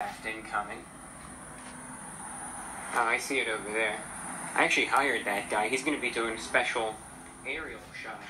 Aft incoming. Oh, I see it over there. I actually hired that guy. He's going to be doing a special aerial shot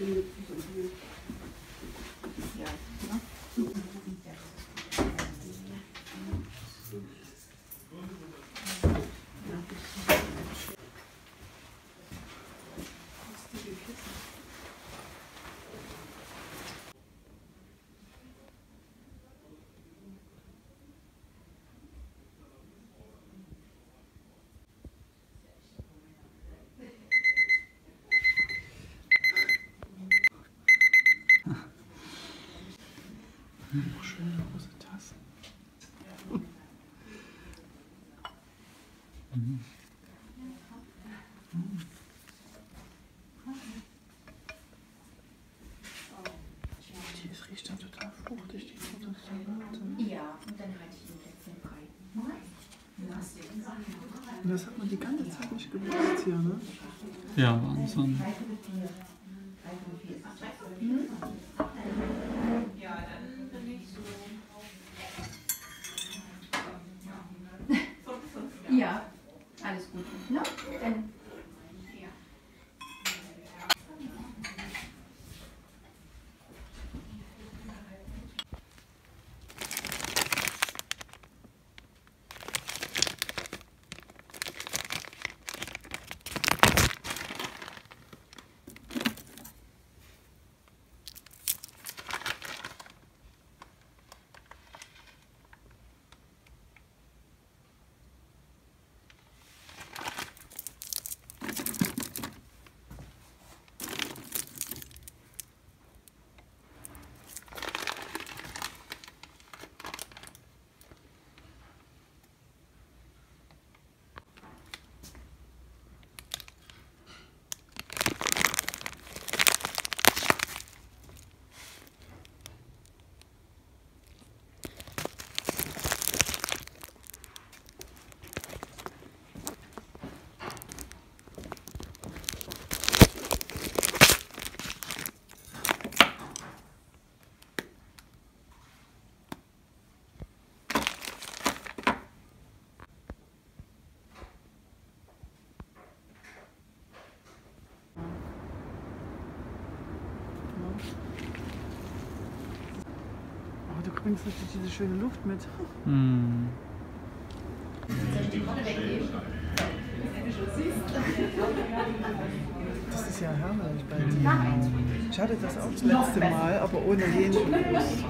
Yeah. Schöne große Tassen. Die ist, riecht dann total fruchtig, die rote Tomate. Ja, und dann halte ich die Plätzchen frei. Und das hat man die ganze Zeit nicht gewusst hier, ne? Ja, Wahnsinn. Ja, alles gut. Ne? Dann, bringst richtig diese schöne Luft mit. Hm. Das ist ja herrlich bei dir. Ich hatte das auch das letzte Mal, aber ohne Hähnchenbrust.